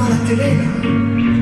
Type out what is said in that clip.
para tener